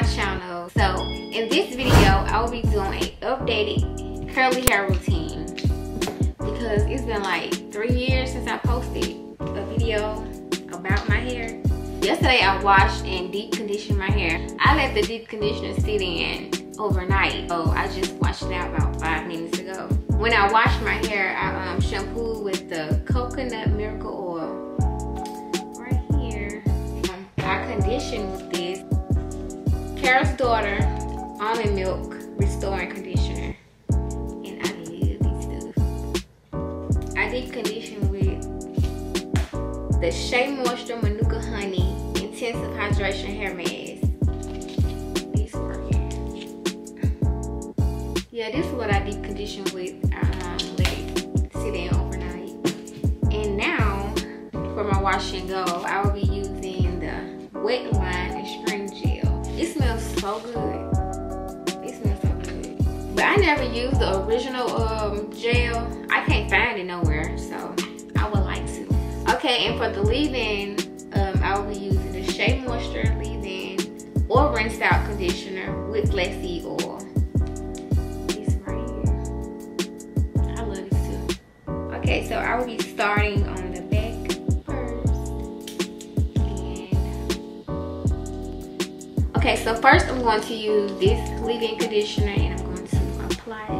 my channel. So in this video, I will be doing a updated curly hair routine because it's been like three years since I posted a video about my hair. Yesterday I washed and deep conditioned my hair. I let the deep conditioner sit in overnight. So I just washed it out about five minutes ago. When I washed my hair, I um, shampooed with the coconut miracle oil right here. Um, I conditioned Carol's Daughter Almond Milk Restoring Conditioner. And I love this stuff. I deep condition with the Shea Moisture Manuka Honey Intensive Hydration Hair Mask. This right. Yeah, this is what I deep condition with. Um, let it sit in overnight. And now, for my wash and go, I will be using the Wet Line. It smells so good. It smells so good. But I never used the original um, gel. I can't find it nowhere, so I would like to. Okay, and for the leave-in, um, I will be using the Shea Moisture leave-in or rinsed out conditioner with flaxseed oil. This right here. I love this too. Okay, so I will be starting on okay, so first I'm going to use this leave-in conditioner and I'm going to apply it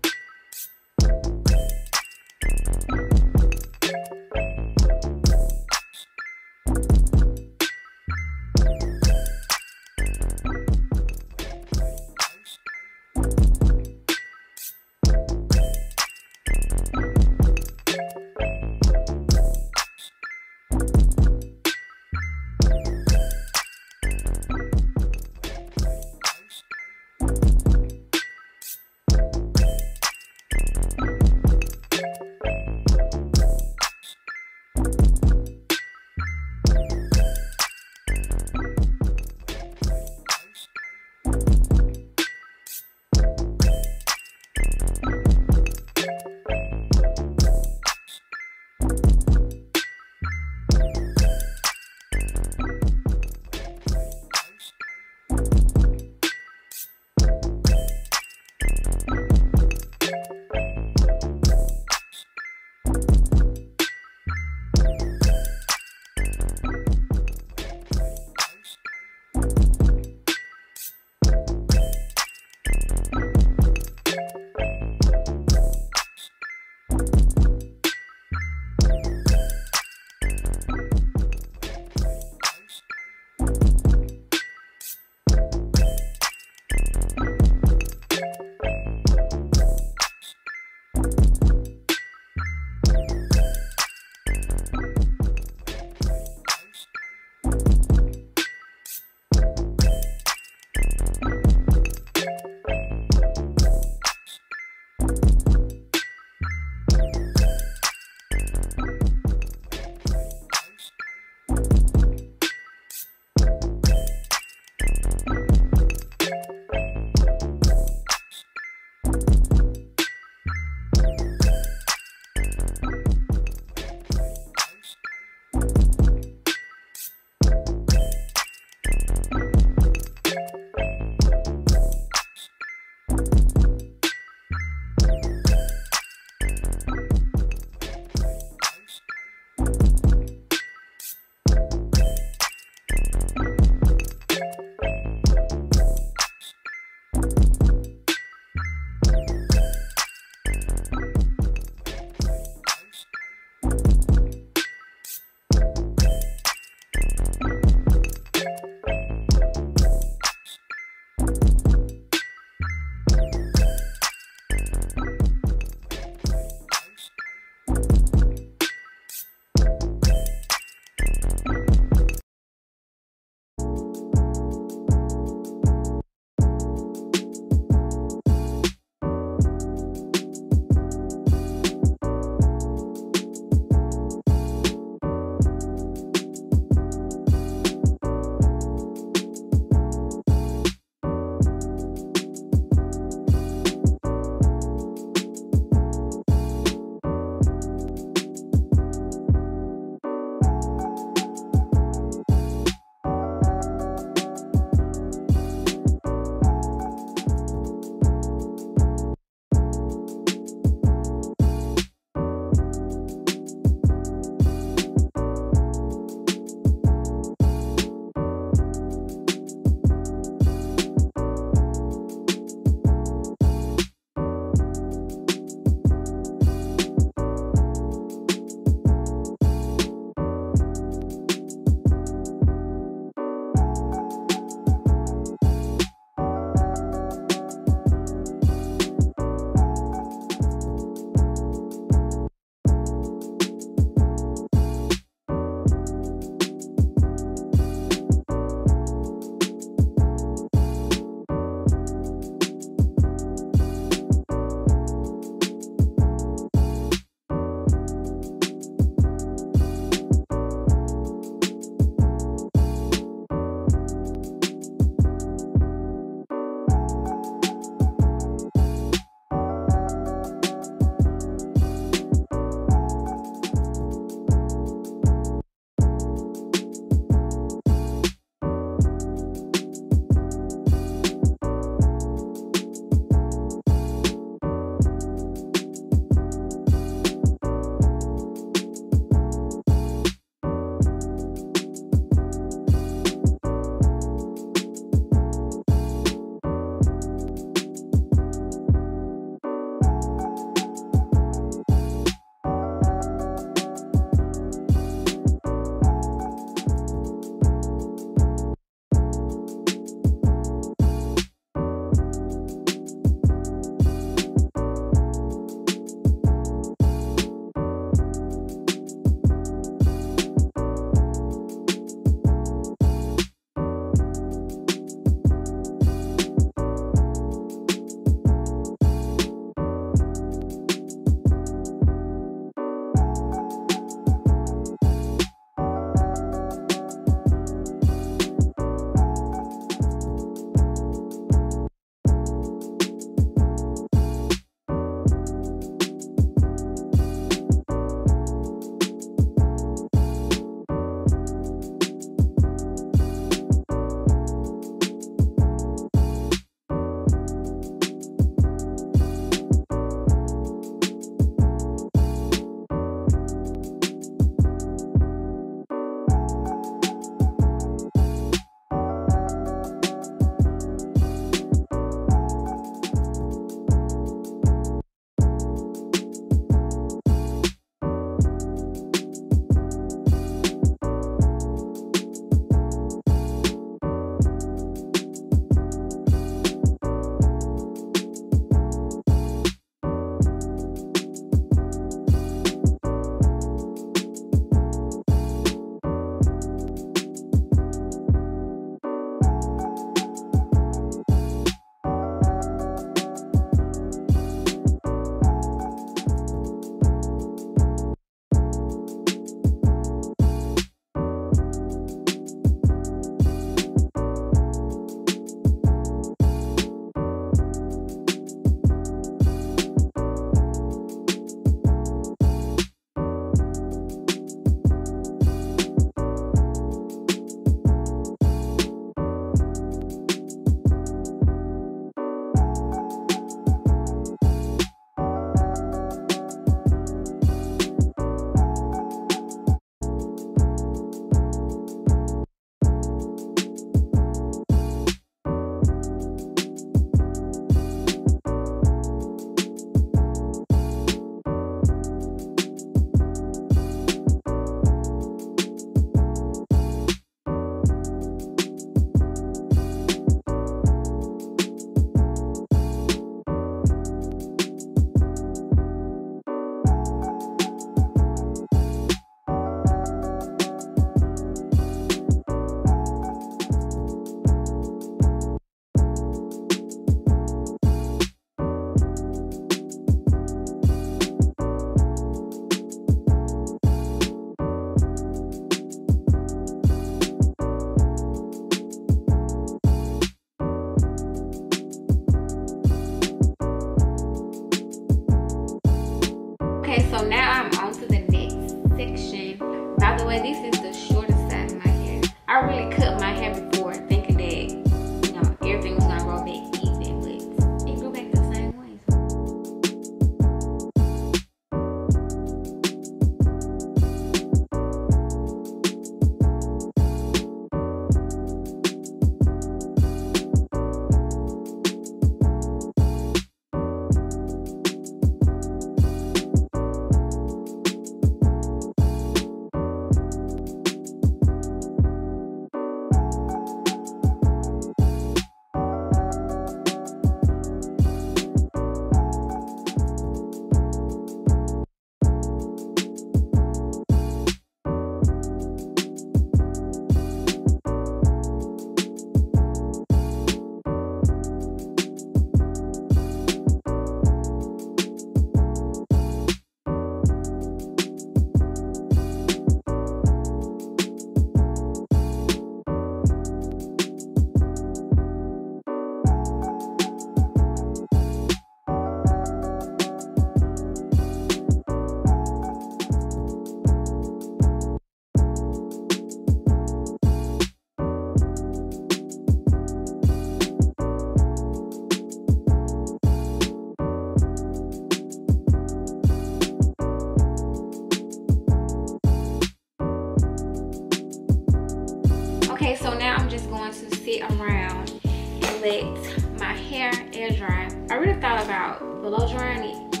Okay, so now I'm just going to sit around and let my hair air dry. I really thought about blow drying it,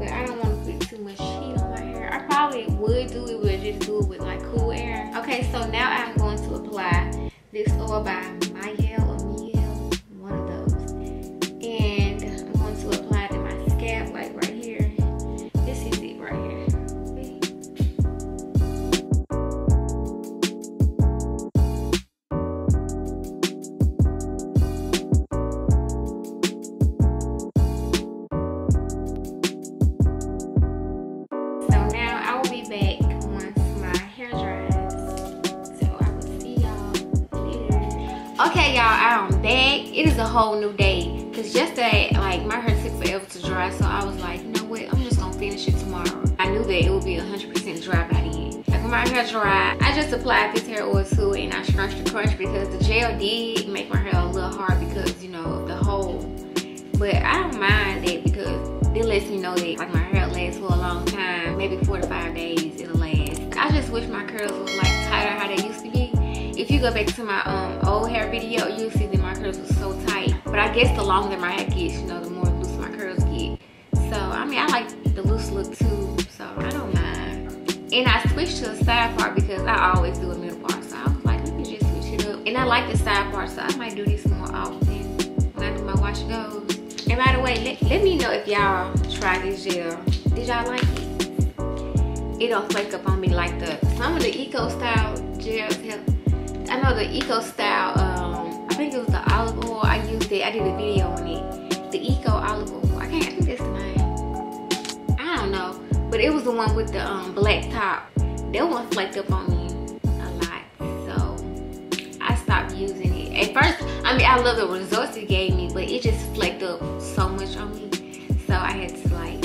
but I don't want to put too much heat on my hair. I probably would do it, but just do it with like cool air. Okay, so now I'm going to apply this oil by It is a whole new day. Cause yesterday, like my hair took forever to dry. So I was like, you know what? I'm just gonna finish it tomorrow. I knew that it would be 100% dry by then. Like when my hair dry, I just applied this hair oil to it and I scrunched the crunch because the gel did make my hair a little hard because you know the hole. But I don't mind that because it lets me know that like my hair lasts for a long time, maybe four to five days it'll last. I just wish my curls was like tighter how they used go back to my um old hair video, you'll see that my curls were so tight. But I guess the longer my hair gets, you know, the more loose my curls get. So I mean I like the loose look too, so I don't mind. And I switched to a side part because I always do a middle part. So I was like, let me just switch it up. And I like the side part, so I might do this more often when I do my wash goes. And by the way, let, let me know if y'all try this gel. Did y'all like it? It don't flake up on me like the some of the eco style gels help. I know the eco style, um, I think it was the olive oil. I used it, I did a video on it. The eco olive oil. I can't think that's the name. I don't know. But it was the one with the um, black top. That one flaked up on me a lot. So I stopped using it. At first, I mean, I love the results it gave me, but it just flaked up so much on me. So I had to like.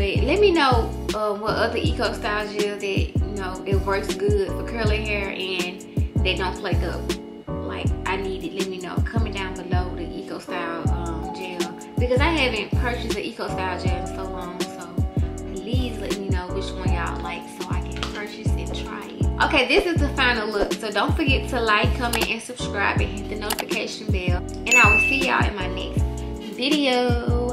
But let me know uh, what other eco style gel that you know it works good for curly hair and they don't flake up. Like I need it. Let me know. Comment down below the eco style um, gel because I haven't purchased an eco style gel in so long. So please let me know which one y'all like so I can purchase and try it. Okay, this is the final look. So don't forget to like, comment, and subscribe and hit the notification bell. And I will see y'all in my next video.